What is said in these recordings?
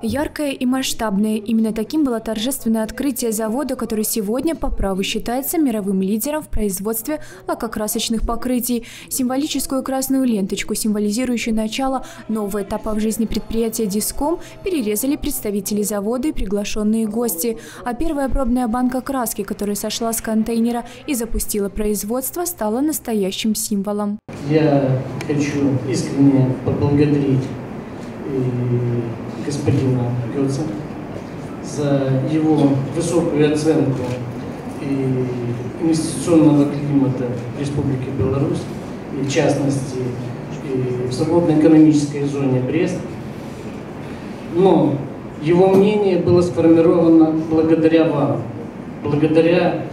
Яркое и масштабное. Именно таким было торжественное открытие завода, который сегодня по праву считается мировым лидером в производстве лакокрасочных покрытий. Символическую красную ленточку, символизирующую начало нового этапа в жизни предприятия «Диском», перерезали представители завода и приглашенные гости. А первая пробная банка краски, которая сошла с контейнера и запустила производство, стала настоящим символом. Я хочу искренне поблагодарить господина Гетца за его высокую оценку и инвестиционного климата Республики Беларусь, и в частности и в свободной экономической зоне Брест. Но его мнение было сформировано благодаря вам, благодаря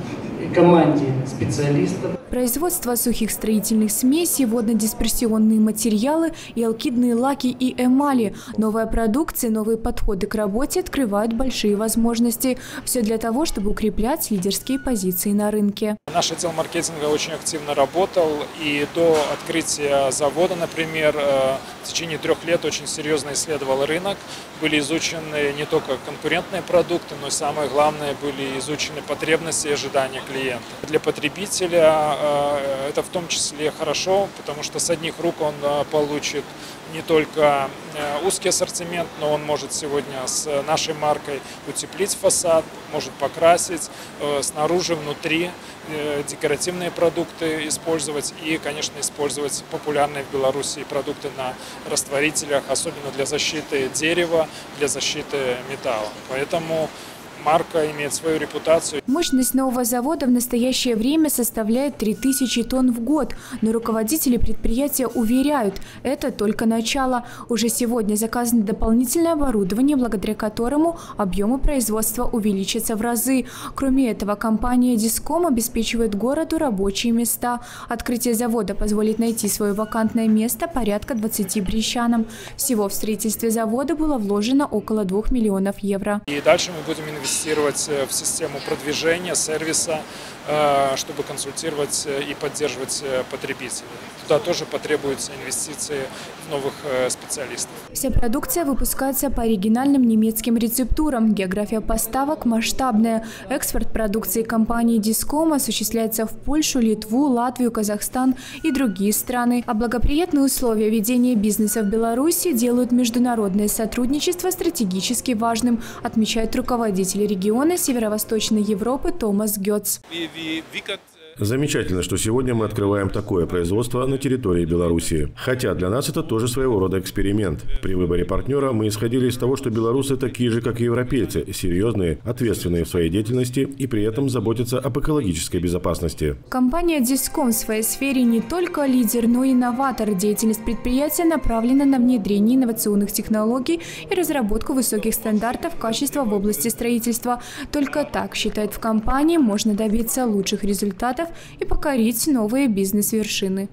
команде специалистов. Производство сухих строительных смесей, водно-дисперсионные материалы и алкидные лаки и эмали. Новая продукция, новые подходы к работе открывают большие возможности. Все для того, чтобы укреплять лидерские позиции на рынке. Наш отдел маркетинга очень активно работал и до открытия завода, например, э, в течение трех лет очень серьезно исследовал рынок. Были изучены не только конкурентные продукты, но и самое главное, были изучены потребности и ожидания клиента. Для потребителя э, это в том числе хорошо, потому что с одних рук он э, получит не только узкий ассортимент, но он может сегодня с нашей маркой утеплить фасад, может покрасить снаружи, внутри, декоративные продукты использовать и, конечно, использовать популярные в Беларуси продукты на растворителях, особенно для защиты дерева, для защиты металла. Поэтому марка имеет свою репутацию. Мощность нового завода в настоящее время составляет 3000 тонн в год, но руководители предприятия уверяют, это только начало. Уже сегодня заказано дополнительное оборудование, благодаря которому объемы производства увеличатся в разы. Кроме этого, компания «Диском» обеспечивает городу рабочие места. Открытие завода позволит найти свое вакантное место порядка 20 брещанам. Всего в строительстве завода было вложено около 2 миллионов евро. И дальше мы будем инвестировать инвестировать э, в систему продвижения, сервиса, э, чтобы консультировать э, и поддерживать потребителей. Туда тоже потребуются инвестиции в новых специалистов. Вся продукция выпускается по оригинальным немецким рецептурам. География поставок масштабная. Экспорт продукции компании «Диском» осуществляется в Польшу, Литву, Латвию, Казахстан и другие страны. А благоприятные условия ведения бизнеса в Беларуси делают международное сотрудничество стратегически важным, отмечают руководители региона Северо-Восточной Европы Томас Гетц. Замечательно, что сегодня мы открываем такое производство на территории Беларуси. Хотя для нас это тоже своего рода эксперимент. При выборе партнера мы исходили из того, что белорусы такие же, как и европейцы, серьезные, ответственные в своей деятельности и при этом заботятся об экологической безопасности. Компания Диском в своей сфере не только лидер, но и инноватор. Деятельность предприятия направлена на внедрение инновационных технологий и разработку высоких стандартов качества в области строительства. Только так, считает в компании, можно добиться лучших результатов и покорить новые бизнес-вершины.